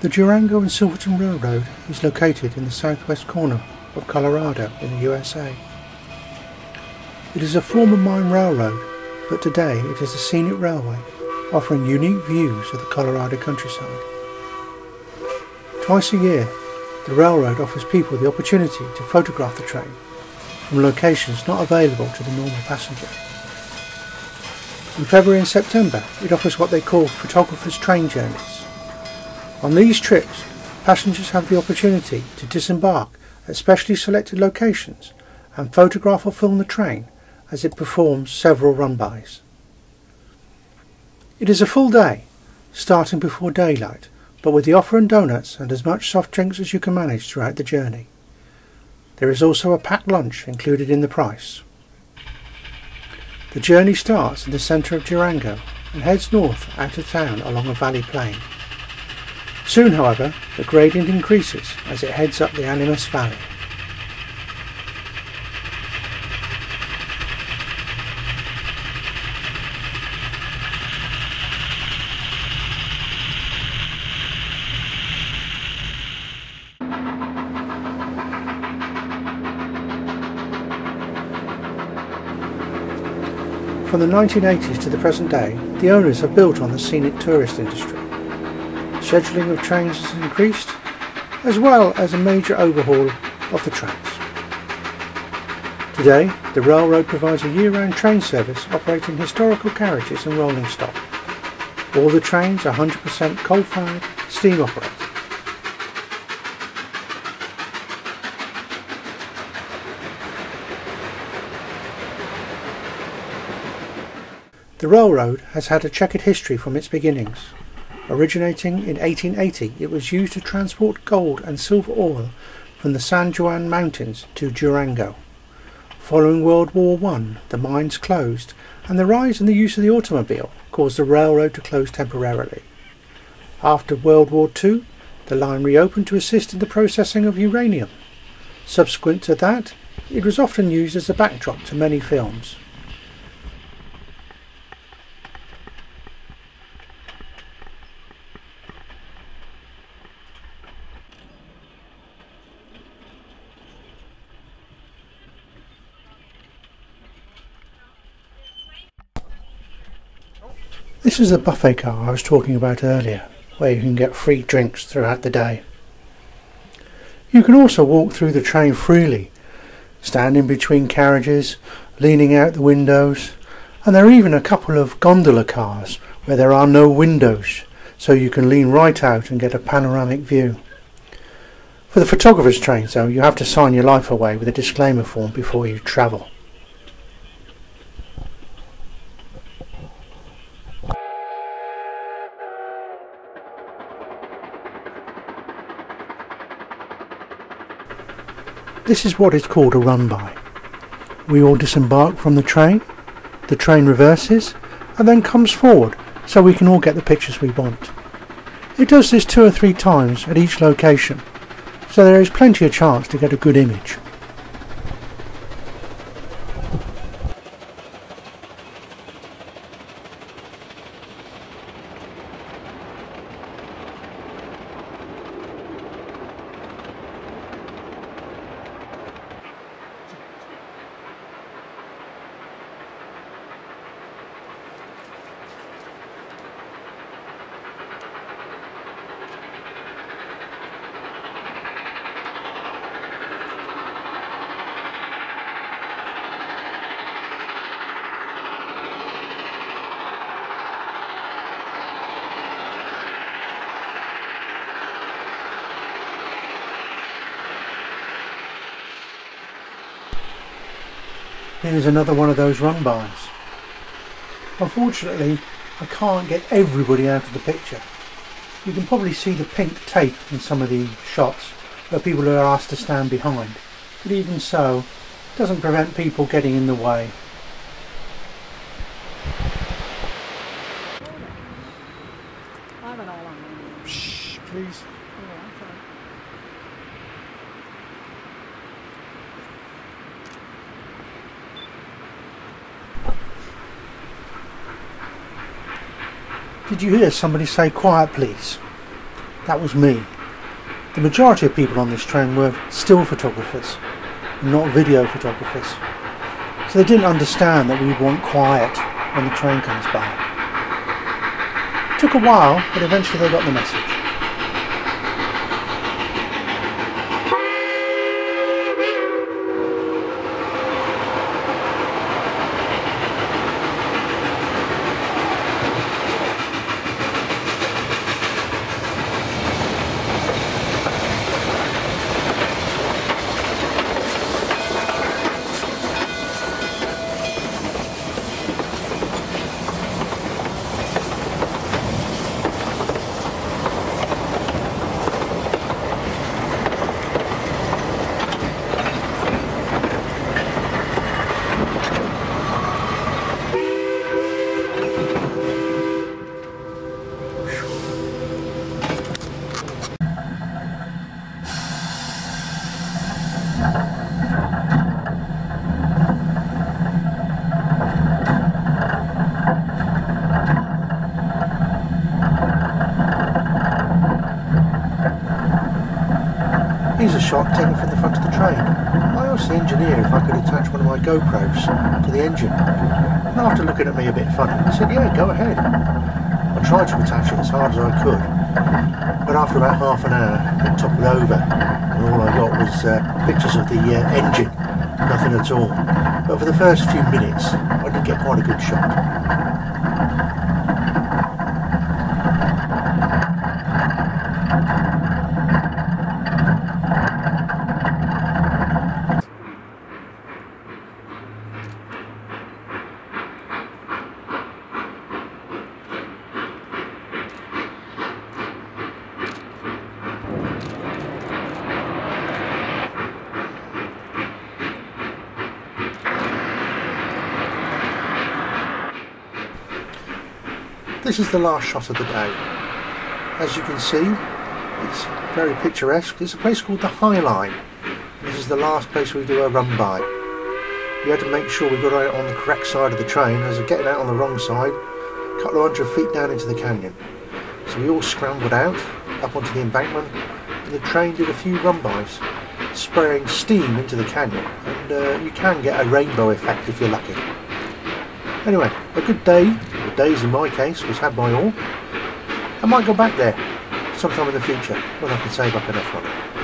The Durango and Silverton Railroad is located in the southwest corner of Colorado in the USA. It is a former mine railroad, but today it is a scenic railway offering unique views of the Colorado countryside. Twice a year, the railroad offers people the opportunity to photograph the train from locations not available to the normal passenger. In February and September, it offers what they call photographers' train journeys. On these trips, passengers have the opportunity to disembark at specially selected locations and photograph or film the train as it performs several run-bys. It is a full day, starting before daylight, but with the offer and donuts and as much soft drinks as you can manage throughout the journey. There is also a packed lunch included in the price. The journey starts in the centre of Durango and heads north out of town along a valley plain. Soon, however, the gradient increases as it heads up the Animas Valley. From the 1980s to the present day, the owners have built on the scenic tourist industry. Scheduling of trains has increased, as well as a major overhaul of the tracks. Today, the railroad provides a year-round train service operating historical carriages and rolling stock. All the trains are 100% coal-fired, steam operated. The railroad has had a checkered history from its beginnings. Originating in 1880, it was used to transport gold and silver ore from the San Juan Mountains to Durango. Following World War I, the mines closed, and the rise in the use of the automobile caused the railroad to close temporarily. After World War II, the line reopened to assist in the processing of uranium. Subsequent to that, it was often used as a backdrop to many films. This is the buffet car I was talking about earlier, where you can get free drinks throughout the day. You can also walk through the train freely, standing between carriages, leaning out the windows, and there are even a couple of gondola cars where there are no windows, so you can lean right out and get a panoramic view. For the photographer's trains, though, you have to sign your life away with a disclaimer form before you travel. This is what is called a run-by. We all disembark from the train, the train reverses, and then comes forward so we can all get the pictures we want. It does this two or three times at each location, so there is plenty of chance to get a good image. Here's another one of those run-bys. Unfortunately, I can't get everybody out of the picture. You can probably see the pink tape in some of the shots where people are asked to stand behind. But even so, it doesn't prevent people getting in the way. Shh, please. Did you hear somebody say quiet please? That was me. The majority of people on this train were still photographers, not video photographers. So they didn't understand that we want quiet when the train comes by. It took a while, but eventually they got the message. Here's a shot taken from the front of the train. I asked the engineer if I could attach one of my GoPros to the engine. And after looking at me a bit funny, he said, yeah, go ahead. I tried to attach it as hard as I could, but after about half an hour, it toppled over, and all I got was uh, pictures of the uh, engine, nothing at all. But for the first few minutes, I did get quite a good shot. This is the last shot of the day. As you can see, it's very picturesque. It's a place called the High Line. This is the last place we do a run by. We had to make sure we got out on the correct side of the train as we're getting out on the wrong side, a couple of hundred feet down into the canyon. So we all scrambled out, up onto the embankment, and the train did a few run-bys, spraying steam into the canyon, and uh, you can get a rainbow effect if you're lucky. Anyway, a good day, days in my case, was had by all. I might go back there sometime in the future when I can save up enough money.